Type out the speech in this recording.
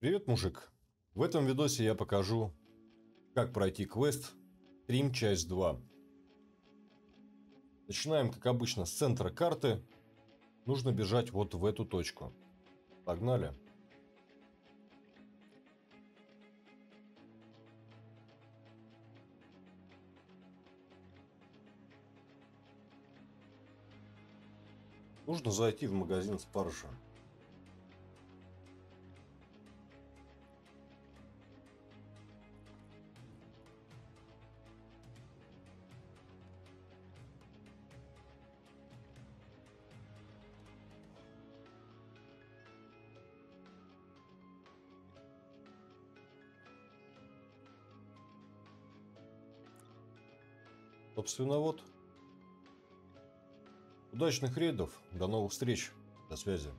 Привет, мужик! В этом видосе я покажу, как пройти квест Трим часть 2. Начинаем, как обычно, с центра карты. Нужно бежать вот в эту точку. Погнали! Нужно зайти в магазин спаржа. Собственно, вот. Удачных рейдов. До новых встреч. До связи.